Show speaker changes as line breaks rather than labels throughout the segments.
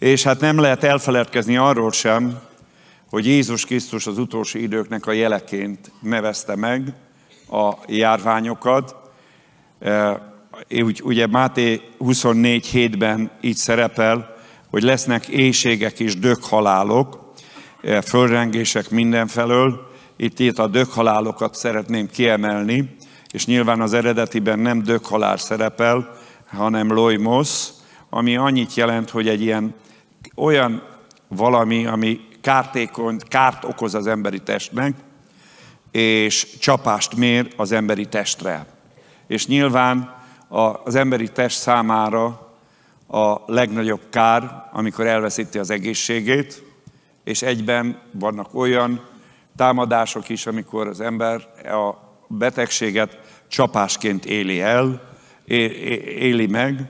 És hát nem lehet elfeledkezni arról sem, hogy Jézus Krisztus az utolsó időknek a jeleként nevezte meg a járványokat. Úgy, ugye Máté 24 hétben így szerepel, hogy lesznek éjségek és dökhalálok, fölrengések mindenfelől. Itt, itt a dökhalálokat szeretném kiemelni, és nyilván az eredetiben nem dökhalál szerepel, hanem loimos, ami annyit jelent, hogy egy ilyen olyan valami, ami kártékony, kárt okoz az emberi testnek, és csapást mér az emberi testre. És nyilván az emberi test számára a legnagyobb kár, amikor elveszíti az egészségét, és egyben vannak olyan támadások is, amikor az ember a betegséget csapásként éli el, éli meg,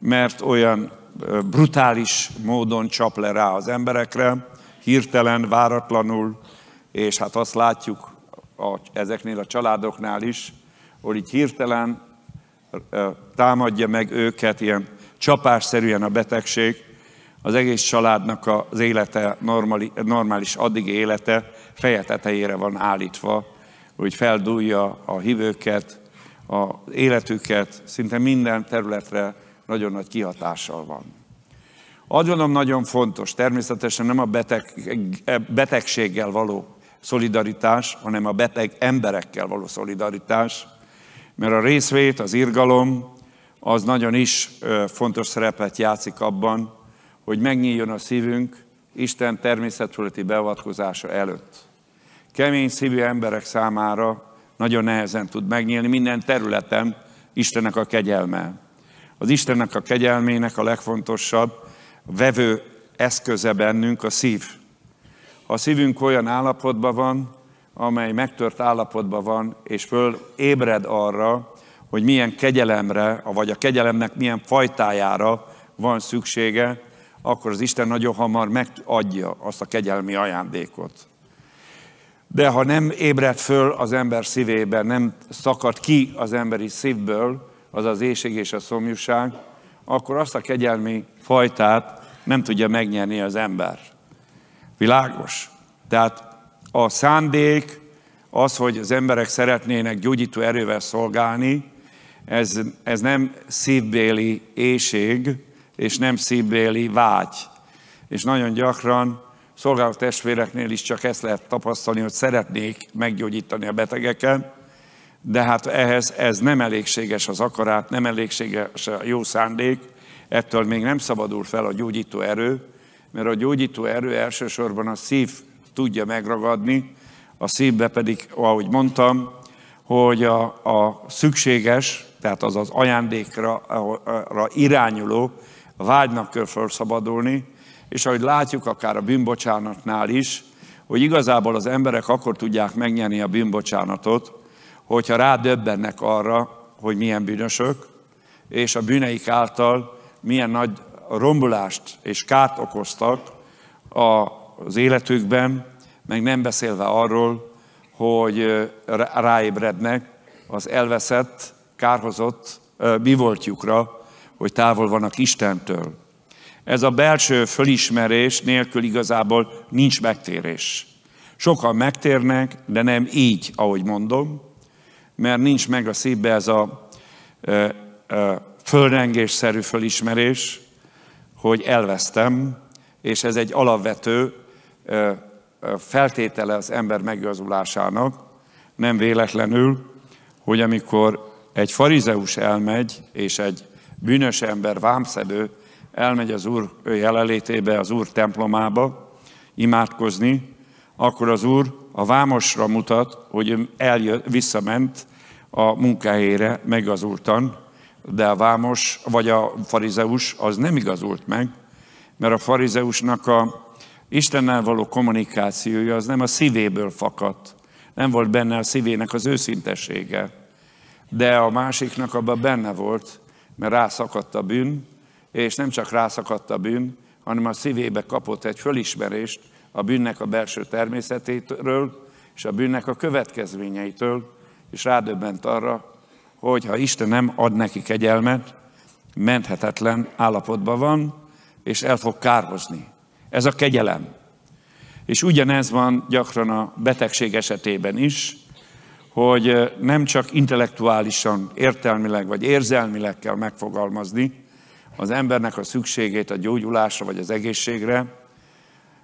mert olyan brutális módon csap le rá az emberekre, hirtelen, váratlanul, és hát azt látjuk a, ezeknél a családoknál is, hogy így hirtelen támadja meg őket ilyen csapásszerűen a betegség, az egész családnak az élete, normali, normális addigi élete feje tetejére van állítva, hogy feldúlja a hívőket, az életüket, szinte minden területre nagyon nagy kihatással van. Gondolom nagyon fontos, természetesen nem a beteg, betegséggel való szolidaritás, hanem a beteg emberekkel való szolidaritás, mert a részvét, az irgalom, az nagyon is fontos szerepet játszik abban, hogy megnyíljon a szívünk Isten természetfölötti beavatkozása előtt. Kemény szívű emberek számára nagyon nehezen tud megnyílni minden területen Istennek a kegyelme. Az Istennek a kegyelmének a legfontosabb vevő eszköze bennünk a szív. Ha a szívünk olyan állapotban van, amely megtört állapotban van, és föl ébred arra, hogy milyen kegyelemre, vagy a kegyelemnek milyen fajtájára van szüksége, akkor az Isten nagyon hamar megadja azt a kegyelmi ajándékot. De ha nem ébred föl az ember szívében, nem szakad ki az emberi szívből, az az éjség és a szomjúság, akkor azt a kegyelmi fajtát nem tudja megnyerni az ember. Világos? Tehát a szándék, az, hogy az emberek szeretnének gyógyító erővel szolgálni, ez, ez nem szívbéli éjség, és nem szívbéli vágy. És nagyon gyakran szolgáló testvéreknél is csak ezt lehet tapasztalni, hogy szeretnék meggyógyítani a betegeket, de hát ehhez ez nem elégséges az akarat, nem elégséges a jó szándék, ettől még nem szabadul fel a gyógyító erő, mert a gyógyító erő elsősorban a szív tudja megragadni, a szívbe pedig, ahogy mondtam, hogy a, a szükséges, tehát az az ajándékra irányuló vágynak kell felszabadulni, és ahogy látjuk akár a bűnbocsánatnál is, hogy igazából az emberek akkor tudják megnyerni a bűnbocsánatot, hogyha rádöbbennek arra, hogy milyen bűnösök, és a bűneik által milyen nagy rombulást és kárt okoztak az életükben, meg nem beszélve arról, hogy ráébrednek az elveszett, kárhozott mi voltjukra, hogy távol vannak Istentől. Ez a belső fölismerés nélkül igazából nincs megtérés. Sokan megtérnek, de nem így, ahogy mondom, mert nincs meg a szívbe ez a e, e, fölrengésszerű fölismerés, hogy elvesztem, és ez egy alapvető e, feltétele az ember megigazulásának, nem véletlenül, hogy amikor egy farizeus elmegy, és egy bűnös ember, vámszedő elmegy az Úr jelenlétébe, az Úr templomába imádkozni, akkor az Úr a vámosra mutat, hogy eljött, visszament a munkahelyére megazultan, de a vámos vagy a farizeus az nem igazult meg, mert a farizeusnak a Istennel való kommunikációja az nem a szívéből fakadt, nem volt benne a szívének az őszintessége, de a másiknak abban benne volt, mert rászakadt a bűn, és nem csak rászakadt a bűn, hanem a szívébe kapott egy fölismerést a bűnnek a belső természetéről, és a bűnnek a következményeitől, és rádöbbent arra, hogy ha Isten nem ad neki kegyelmet, menthetetlen állapotban van, és el fog kározni. Ez a kegyelem. És ugyanez van gyakran a betegség esetében is, hogy nem csak intellektuálisan, értelmileg vagy érzelmileg kell megfogalmazni az embernek a szükségét a gyógyulásra vagy az egészségre,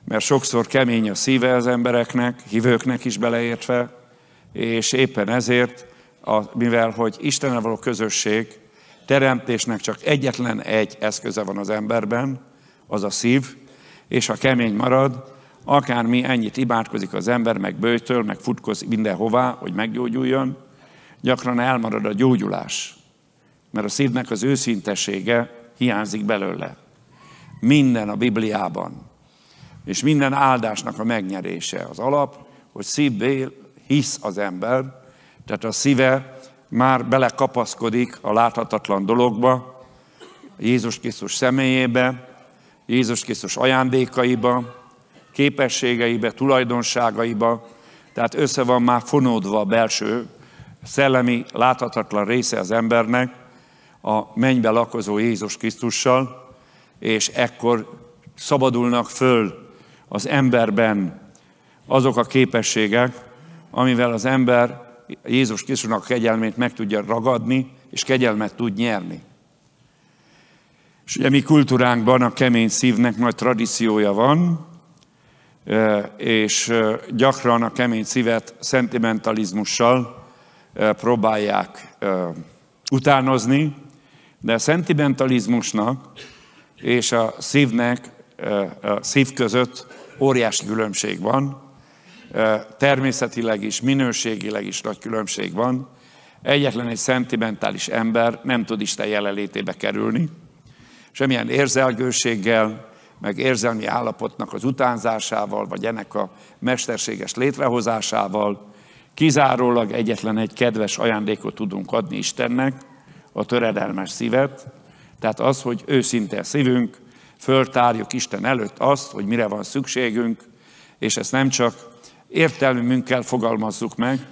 mert sokszor kemény a szíve az embereknek, hívőknek is beleértve, és éppen ezért, mivel hogy Istennel való közösség teremtésnek csak egyetlen egy eszköze van az emberben, az a szív, és ha kemény marad, akármi ennyit imádkozik az ember, meg bőjtöl, meg futkozik mindenhová, hogy meggyógyuljon, gyakran elmarad a gyógyulás. Mert a szívnek az őszintessége hiányzik belőle. Minden a Bibliában. És minden áldásnak a megnyerése. Az alap, hogy szívből hisz az ember, tehát a szíve már belekapaszkodik a láthatatlan dologba, Jézus Krisztus személyébe, Jézus Krisztus ajándékaiba, képességeibe, tulajdonságaiba, tehát össze van már fonódva a belső, szellemi, láthatatlan része az embernek a mennybe lakozó Jézus Krisztussal, és ekkor szabadulnak föl az emberben azok a képességek, amivel az ember Jézus Krisztusnak kegyelmét meg tudja ragadni, és kegyelmet tud nyerni. És ugye mi kultúránkban a kemény szívnek nagy tradíciója van, és gyakran a kemény szívet szentimentalizmussal próbálják utánozni, de a szentimentalizmusnak és a szívnek, a szív között óriási különbség van, természetileg is, minőségileg is nagy különbség van. Egyetlen egy szentimentális ember nem tud Isten jelenlétébe kerülni, semmilyen érzelgőséggel, meg érzelmi állapotnak az utánzásával, vagy ennek a mesterséges létrehozásával, kizárólag egyetlen egy kedves ajándékot tudunk adni Istennek, a töredelmes szívet, tehát az, hogy őszinte szívünk, föltárjuk Isten előtt azt, hogy mire van szükségünk, és ezt nem csak értelmünkkel fogalmazzuk meg,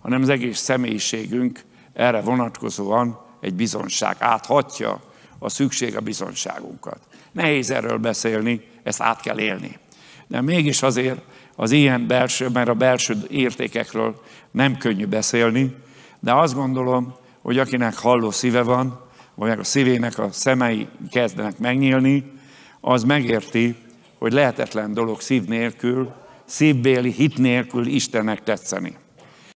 hanem az egész személyiségünk erre vonatkozóan egy bizonság áthatja a szükség a bizonságunkat. Nehéz erről beszélni, ezt át kell élni. De mégis azért az ilyen belső, mert a belső értékekről nem könnyű beszélni, de azt gondolom, hogy akinek halló szíve van, vagy a szívének a szemei kezdenek megnyílni, az megérti, hogy lehetetlen dolog szív nélkül, szívbéli hit nélkül Istennek tetszeni.